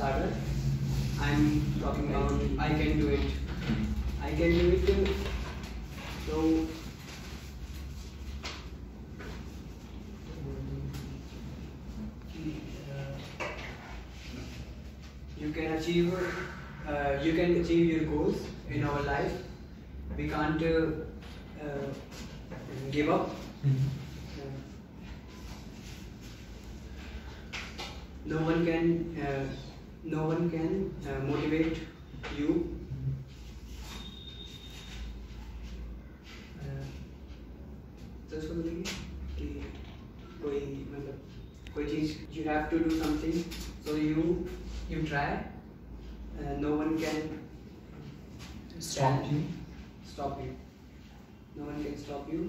I'm talking about I can do it. I can do it. Too. So you can achieve uh, you can achieve your goals in our life. We can't uh, uh, give up. Uh, no one can uh, no one can uh, motivate you. कोई मतलब कोई चीज़ you have to do something so you you try no one can stop you stop you no one can stop you